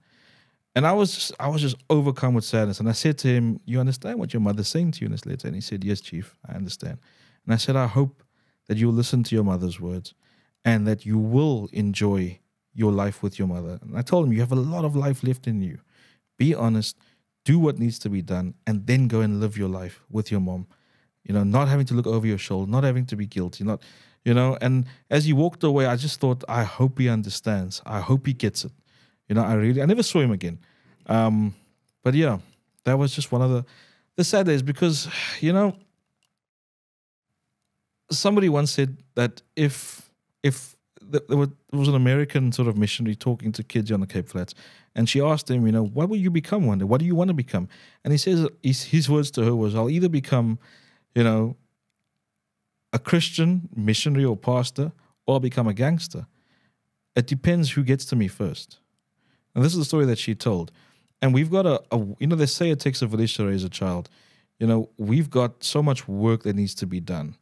And I was just, I was just overcome with sadness. And I said to him, You understand what your mother's saying to you in this letter? And he said, Yes, Chief, I understand. And I said, I hope that you'll listen to your mother's words and that you will enjoy your life with your mother. And I told him, You have a lot of life left in you. Be honest, do what needs to be done, and then go and live your life with your mom. You know, not having to look over your shoulder, not having to be guilty, not, you know. And as he walked away, I just thought, I hope he understands. I hope he gets it. You know, I really, I never saw him again. Um, but yeah, that was just one of the the sad days because, you know, somebody once said that if if there, was an American sort of missionary talking to kids on the Cape Flats, and she asked him, you know, what will you become one day? What do you want to become? And he says his, his words to her was, I'll either become, you know, a Christian missionary or pastor, or I'll become a gangster. It depends who gets to me first. And this is the story that she told. And we've got a, a you know, they say it takes a village to raise a child. You know, we've got so much work that needs to be done.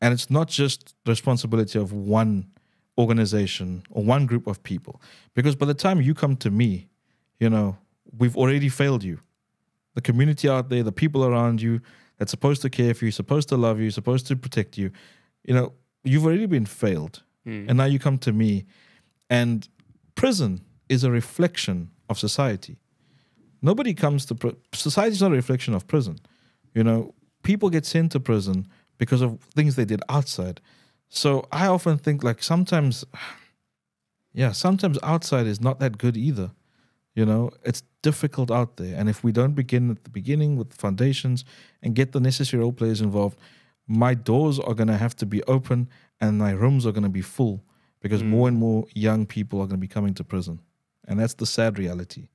And it's not just the responsibility of one organization or one group of people. Because by the time you come to me, you know, we've already failed you. The community out there, the people around you that's supposed to care for you, supposed to love you, supposed to protect you, you know, you've already been failed. Mm. And now you come to me. And prison is a reflection of society. Nobody comes to pr- society is not a reflection of prison. You know, people get sent to prison because of things they did outside. So I often think like sometimes, yeah, sometimes outside is not that good either. You know, it's difficult out there, and if we don't begin at the beginning with the foundations and get the necessary role players involved, my doors are going to have to be open and my rooms are going to be full because Mm. more and more young people are going to be coming to prison. And that's the sad reality.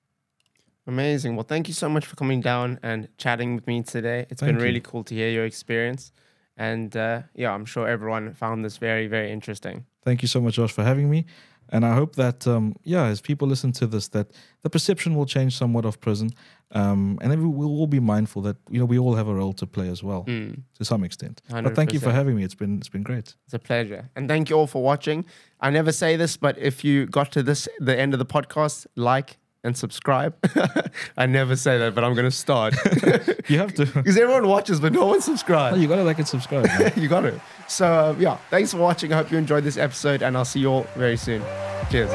Amazing. Well, thank you so much for coming down and chatting with me today. It's Thank been you. really cool to hear your experience. And uh, yeah, I'm sure everyone found this very, very interesting. Thank you so much, Josh, for having me. And I hope that, um, yeah, as people listen to this, that the perception will change somewhat of prison. Um, and then we will all be mindful that, you know, we all have a role to play as well Mm. to some extent. But thank you for having me. It's been, it's been great. It's a pleasure. And thank you all for watching. I never say this, but if you got to this the end of the podcast, like and subscribe. I never say that, but I'm going to start. You have to. Because everyone watches, but no one subscribes. you got to like and subscribe. you got it. So, uh, yeah, thanks for watching. I hope you enjoyed this episode, and I'll see you all very soon. Cheers.